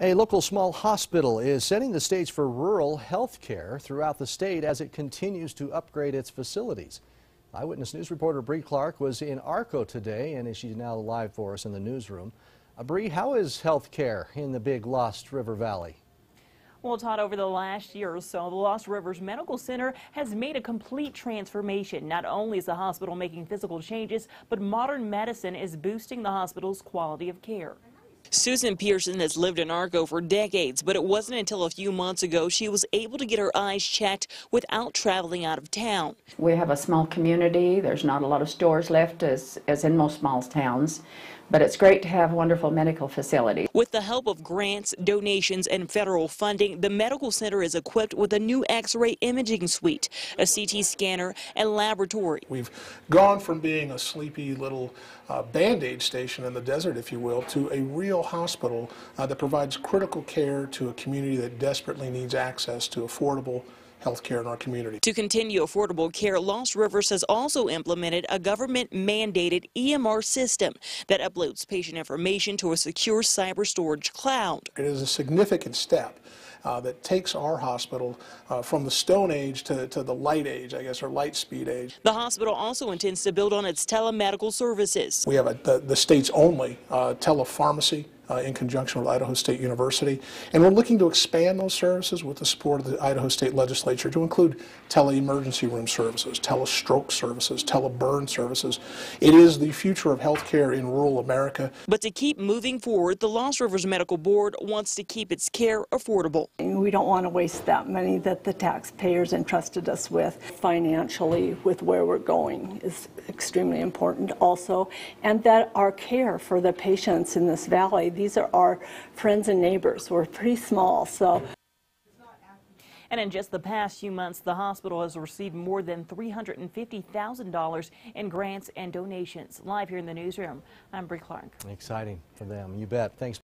A local small hospital is setting the stage for rural health care throughout the state as it continues to upgrade its facilities. Eyewitness News reporter Bree Clark was in Arco today and she's now live for us in the newsroom. Uh, Bree, how is health care in the big Lost River Valley? Well, Todd, over the last year or so, the Lost Rivers Medical Center has made a complete transformation. Not only is the hospital making physical changes, but modern medicine is boosting the hospital's quality of care. Susan Pearson has lived in Arco for decades, but it wasn't until a few months ago she was able to get her eyes checked without traveling out of town. We have a small community. There's not a lot of stores left as, as in most small towns, but it's great to have wonderful medical facilities. With the help of grants, donations, and federal funding, the medical center is equipped with a new x-ray imaging suite, a CT scanner, and laboratory. We've gone from being a sleepy little uh, band-aid station in the desert, if you will, to a real hospital uh, that provides critical care to a community that desperately needs access to affordable health care in our community. To continue affordable care, Lost Rivers has also implemented a government-mandated EMR system that uploads patient information to a secure cyber storage cloud. It is a significant step uh, that takes our hospital uh, from the Stone Age to, to the light age, I guess, or light speed age. The hospital also intends to build on its telemedical services. We have a, the, the state's only uh, telepharmacy Uh, in conjunction with Idaho State University. And we're looking to expand those services with the support of the Idaho State Legislature to include tele-emergency room services, tele-stroke services, tele-burn services. It is the future of healthcare in rural America. But to keep moving forward, the Lost Rivers Medical Board wants to keep its care affordable. We don't want to waste that money that the taxpayers entrusted us with financially with where we're going is extremely important also and that our care for the patients in this valley these are our friends and neighbors. We're pretty small, so. And in just the past few months, the hospital has received more than $350,000 in grants and donations. Live here in the newsroom, I'm Bree Clark. Exciting for them. You bet. Thanks.